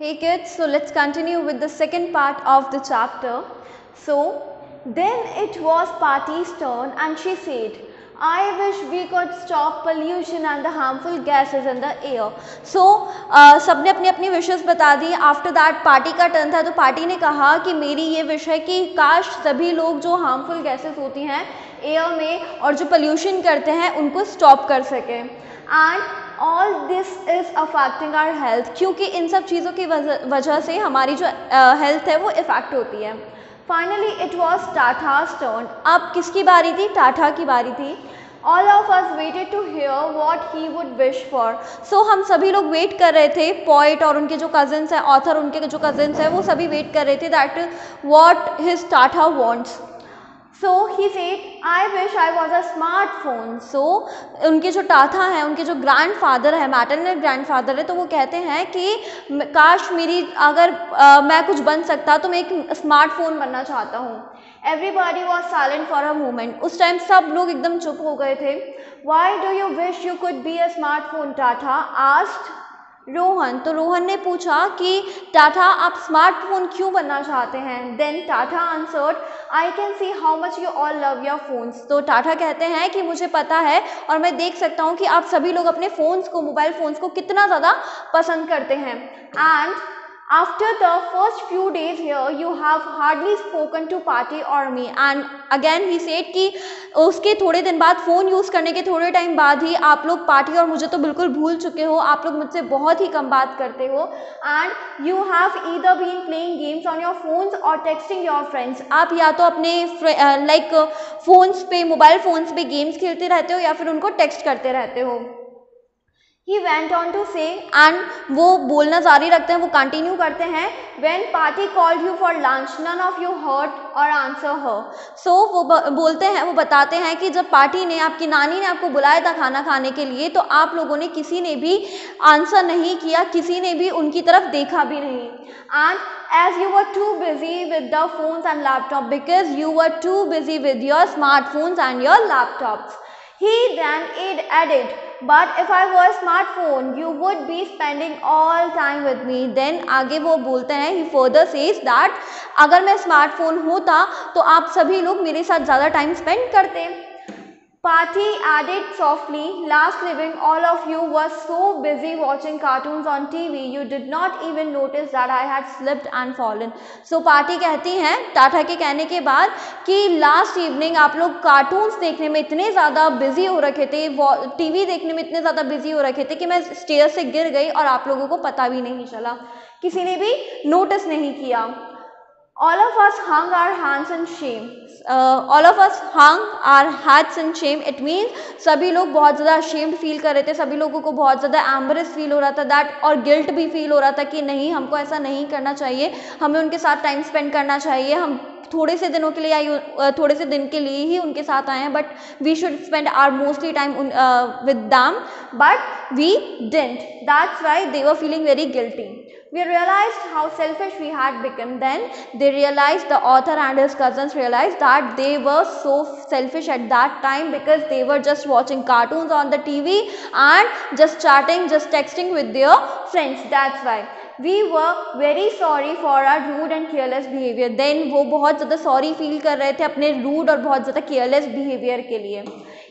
Hey kids, so let's continue with the second part of the chapter. So, then it was Party's turn and she said, I wish we could stop pollution and the harmful gases in the air. So, uh, सबने अपनी अपनी विशेष बता दी after that party का turn था तो party ने कहा कि मेरी ये विश है कि काश सभी लोग जो हार्मफुल गैसेस होती हैं एयर में और जो पोल्यूशन करते हैं उनको स्टॉप कर सकें। And all this is affecting our health क्योंकि इन सब चीज़ों की वजह से हमारी जो हेल्थ uh, है वो इफ़ेक्ट होती है। Finally it was Tata turn अब किसकी बारी थी? टाटा की बारी थी। All of us waited to hear what he would wish for so हम सभी लोग वेट कर रहे थे। पॉइट और उनके जो कजन्स हैं ऑथर उनके जो कजन्स हैं वो सभी वेट कर रहे थे that what his Tata wants so he said I wish I was a smart phone so उनके जो टाथा हैं उनके जो ग्रैंड फादर है मैटरनल ग्रैंड फादर है तो वो कहते हैं कि काश मेरी अगर आ, मैं कुछ बन सकता तो मैं एक स्मार्टफ़ोन बनना चाहता हूँ. Everybody was silent for a moment उस टाइम सब लोग एकदम चुप हो गए थे। Why do you wish you could be a smartphone Tata asked Rohan तो रोहन ने पूछा कि, टाटा, आप स्मार्टफ़ोन क्यों बनना चाहते हैं? Then Tata answered I can see how much you all love your phones तो टाटा कहते हैं कि, मुझे पता है और मैं देख सकता हूँ कि आप सभी लोग अपने फ़ोन्स को मोबाइल फ़ोन्स को कितना ज़्यादा पसंद करते हैं. And After the first few days here, you have hardly spoken to party or me. And again he said कि उसके थोड़े दिन बाद फ़ोन यूज़ करने के थोड़े टाइम बाद ही आप लोग पार्टी और मुझे तो बिल्कुल भूल चुके हो। आप लोग मुझसे बहुत ही कम बात करते हो। And you have either been playing games on your phones और टेक्सटिंग योर फ्रेंड्स आप या तो अपने लाइक फ़ोन्स पे मोबाइल फ़ोन्स पे गेम्स खेलते रहते हो या फिर उनको टेक्स्ट करते रहते हो। He went on to say and वो बोलना जारी रखते हैं, वो कंटिन्यू करते हैं when Paati called you for lunch none of you heard or answer her so वो बोलते हैं, वो बताते हैं कि जब पार्टी ने, आपकी नानी ने आपको बुलाया था खाना खाने के लिए तो आप लोगों ने किसी ने भी आंसर नहीं किया, किसी ने भी उनकी तरफ़ देखा भी नहीं। And as you were too busy with the phones and laptop because you were too busy with your smartphones and your laptops He then added, but if I were smartphone, you would be spending all time with me. Then आगे वो बोलते हैं he further says that अगर मैं smartphone होता तो आप सभी लोग मेरे साथ ज़्यादा टाइम स्पेंड करते Party added softly, last living all of you were so busy watching cartoons on TV, you did not even notice that I had slipped and fallen. So party कहती हैं टाटा के कहने के बाद कि लास्ट इवनिंग आप लोग कार्टून्स देखने में इतने ज़्यादा बिज़ी हो रखे थे टीवी देखने में इतने ज़्यादा बिज़ी हो रखे थे कि मैं स्टेयर से गिर गई और आप लोगों को पता भी नहीं चला किसी ने भी नोटिस नहीं किया all of us hung our hands in shame. Uh, all of us hung our hats in shame. It means सभी लोग बहुत ज़्यादा ashamed फील कर रहे थे सभी लोगों को बहुत ज़्यादा एम्बरेस फील हो रहा था दैट और गिल्ट भी फील हो रहा था कि नहीं हमको ऐसा नहीं करना चाहिए हमें उनके साथ टाइम स्पेंड करना चाहिए हम थोड़े से दिनों के लिए आई थोड़े से दिन के लिए ही उनके साथ आए हैं but we should spend our mostly time with them but we didn't that's why they were feeling very guilty We realized how selfish we had become. Then they realized, the author and his cousins realized that they were so selfish at that time because they were just watching cartoons on the TV and just chatting, just texting with their friends. That's why. We were very sorry for our rude and careless behaviour then वो बहुत ज़्यादा sorry feel कर रहे थे अपने rude और बहुत ज़्यादा केयरलेस बिहेवियर के लिए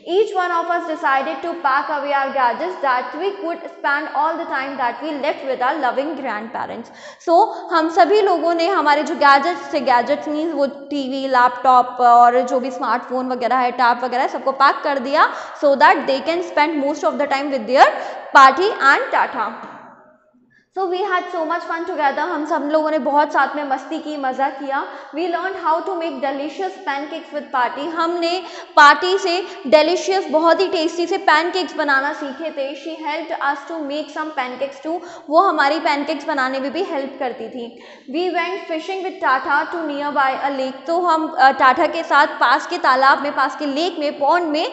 Each one of us decided to pack away our gadgets that we could spend all the time that we left with our loving grandparents. So हम सभी लोगों ने हमारे जो gadgets थे gadgets मीन्स वो टीवी लैपटॉप और जो भी स्मार्टफ़ोन वगैरह है टैब वगैरह सबको पैक कर दिया so that they can spend most of the time with their party and tata. So we had so much fun together हम सब लोगों ने बहुत साथ में मस्ती की, मज़ा किया. We learn how to make delicious pancakes with party हमने पार्टी से डेलीशियस बहुत ही टेस्टी से पैनकेक्स बनाना सीखे थे. She help us to make some pancakes too वो हमारी पैनकेक्स बनाने में भी हेल्प करती थी. We went fishing with Tata to nearby a lake तो हम टाटा के साथ पास के तालाब में, पास के लेक में पॉन्ड में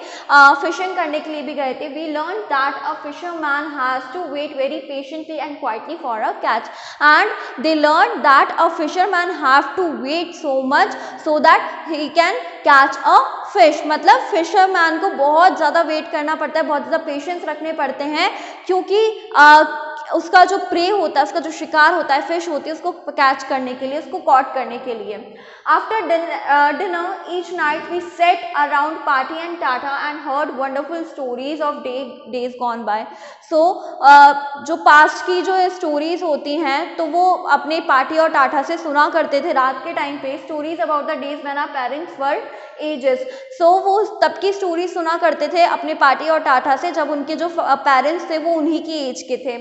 फिशिंग करने के लिए भी गए थे. We learn that a fisherman has to wait very patiently and quietly for a catch and they learned that a fisherman have to wait so much so that he can catch a fish मतलब fisherman को बहुत ज़्यादा wait करना पड़ता है बहुत ज़्यादा patience रखने पड़ते हैं क्योंकि उसका जो प्रे होता है, उसका जो शिकार होता है फ़िश होती है, उसको कैच करने के लिए, उसको कॉट करने के लिए। After dinner each night we sat around Paati and Tata and heard wonderful stories of day days gone by so जो पास्ट की जो स्टोरीज होती हैं तो वो अपने पार्टी और टाटा से सुना करते थे। रात के टाइम पे stories about the days when our parents were ages so वो तब की स्टोरी सुना करते थे अपने पार्टी और टाटा से, जब उनके जो पेरेंट्स थे, वो उन्हीं की एज के थे।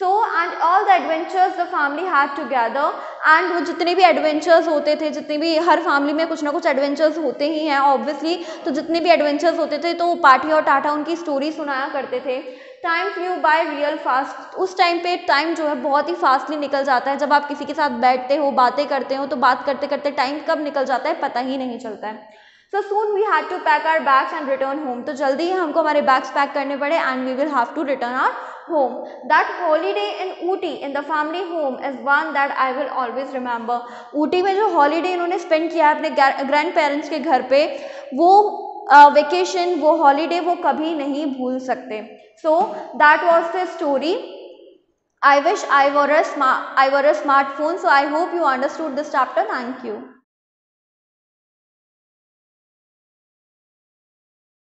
So and all the adventures the family had together and वो जितने भी एडवेंचर्स होते थे, जितने भी हर फैमिली में कुछ ना कुछ एडवेंचर्स होते ही हैं ऑब्वियसली तो जितने भी एडवेंचर्स होते थे तो पाठी और टाटा उनकी स्टोरी सुनाया करते थे। Time flew by real fast उस टाइम पे टाइम जो है बहुत ही फास्टली निकल जाता है। जब आप किसी के साथ बैठते हो, बातें करते हो तो बात करते करते टाइम कब निकल जाता है, पता ही नहीं चलता है। So soon we had to pack our bags and return home तो जल्दी ही हमको हमारे बैग्स पैक करने पड़े and we will have to return our home. That holiday in Ooty in the family home is one that I will always remember. Ooty में जो holiday इन्होंने स्पेंड किया है अपने ग्रैंड पेरेंट्स के घर पे वो वेकेशन uh, वो हॉलीडे वो कभी नहीं भूल सकते so that was the story I wish I were a smart I were a smartphone so I hope you understood this chapter thank you